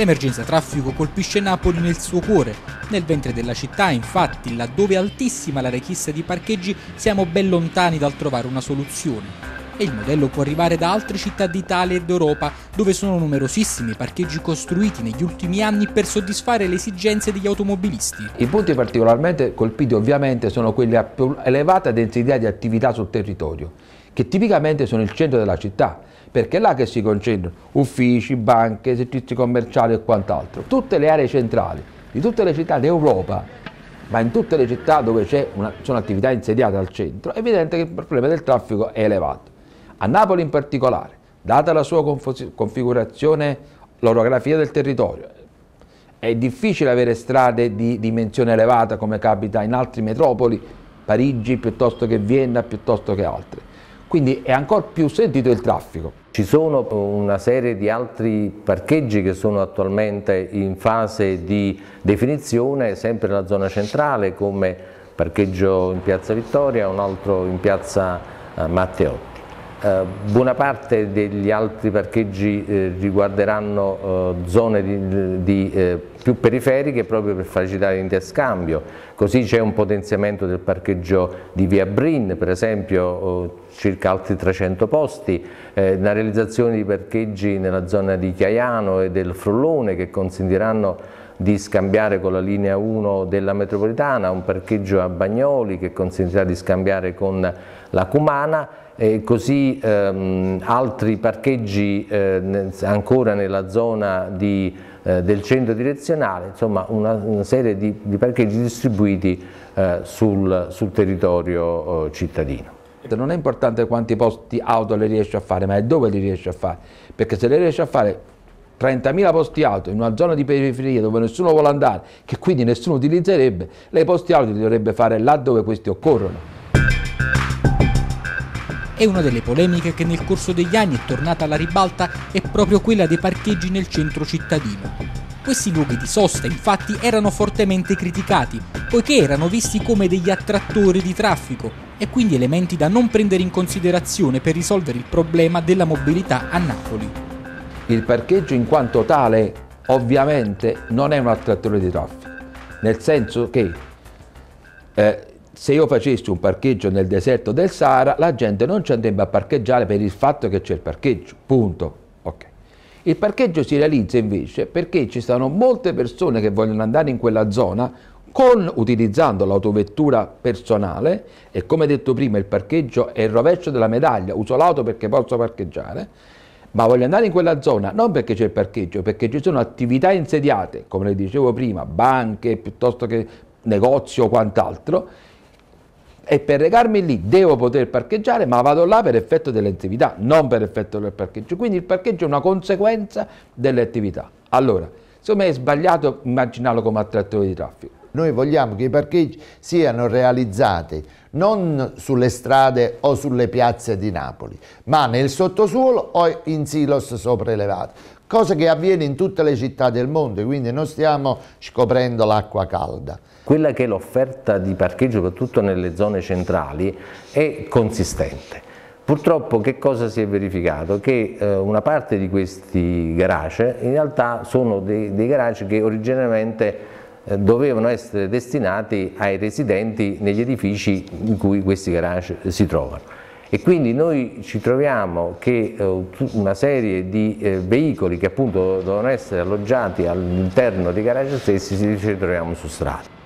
L'emergenza traffico colpisce Napoli nel suo cuore. Nel ventre della città, infatti, laddove è altissima la richiesta di parcheggi, siamo ben lontani dal trovare una soluzione. E il modello può arrivare da altre città d'Italia e d'Europa, dove sono numerosissimi i parcheggi costruiti negli ultimi anni per soddisfare le esigenze degli automobilisti. I punti particolarmente colpiti ovviamente sono quelli a più elevata densità di attività sul territorio, che tipicamente sono il centro della città, perché è là che si concentrano uffici, banche, servizi commerciali e quant'altro. Tutte le aree centrali di tutte le città d'Europa, ma in tutte le città dove una, sono attività insediate al centro, è evidente che il problema del traffico è elevato. A Napoli in particolare, data la sua configurazione, l'orografia del territorio, è difficile avere strade di dimensione elevata come capita in altre metropoli, Parigi piuttosto che Vienna, piuttosto che altre. Quindi è ancora più sentito il traffico. Ci sono una serie di altri parcheggi che sono attualmente in fase di definizione, sempre nella zona centrale come parcheggio in piazza Vittoria, un altro in piazza eh, Matteotti. Eh, buona parte degli altri parcheggi eh, riguarderanno eh, zone di, di, eh, più periferiche proprio per facilitare l'interscambio, così c'è un potenziamento del parcheggio di via Brin per esempio eh, circa altri 300 posti, eh, la realizzazione di parcheggi nella zona di Chiaiano e del Frollone che consentiranno di scambiare con la linea 1 della metropolitana, un parcheggio a Bagnoli che consentirà di scambiare con la Cumana e così ehm, altri parcheggi eh, ancora nella zona di, eh, del centro direzionale, insomma una, una serie di, di, parcheggi distribuiti eh, sul, sul, territorio eh, cittadino. Non è importante quanti posti auto le riesce a fare, ma è dove li riesce a fare, perché se le riesce a fare 30.000 posti auto in una zona di periferia dove nessuno vuole andare, che quindi nessuno utilizzerebbe, lei posti auto li dovrebbe fare là dove questi occorrono. E una delle polemiche che nel corso degli anni è tornata alla ribalta è proprio quella dei parcheggi nel centro cittadino. Questi luoghi di sosta infatti erano fortemente criticati, poiché erano visti come degli attrattori di traffico e quindi elementi da non prendere in considerazione per risolvere il problema della mobilità a Napoli. Il parcheggio in quanto tale ovviamente non è un attrattore di traffico, nel senso che eh, se io facessi un parcheggio nel deserto del Sahara, la gente non ci andrebbe a parcheggiare per il fatto che c'è il parcheggio, punto. Okay. Il parcheggio si realizza invece perché ci sono molte persone che vogliono andare in quella zona con, utilizzando l'autovettura personale e come detto prima il parcheggio è il rovescio della medaglia, uso l'auto perché posso parcheggiare, ma voglio andare in quella zona non perché c'è il parcheggio, perché ci sono attività insediate, come le dicevo prima, banche piuttosto che negozi o quant'altro, e per recarmi lì devo poter parcheggiare, ma vado là per effetto delle attività, non per effetto del parcheggio. Quindi il parcheggio è una conseguenza delle attività. Allora, secondo me è sbagliato immaginarlo come attrattore di traffico. Noi vogliamo che i parcheggi siano realizzati non sulle strade o sulle piazze di Napoli, ma nel sottosuolo o in silos sopraelevati, cosa che avviene in tutte le città del mondo, quindi non stiamo scoprendo l'acqua calda. Quella che è l'offerta di parcheggio, soprattutto nelle zone centrali, è consistente. Purtroppo che cosa si è verificato? Che eh, una parte di questi garage in realtà sono dei, dei garage che originariamente dovevano essere destinati ai residenti negli edifici in cui questi garage si trovano e quindi noi ci troviamo che eh, una serie di eh, veicoli che appunto devono essere alloggiati all'interno dei garage stessi ci troviamo su strada.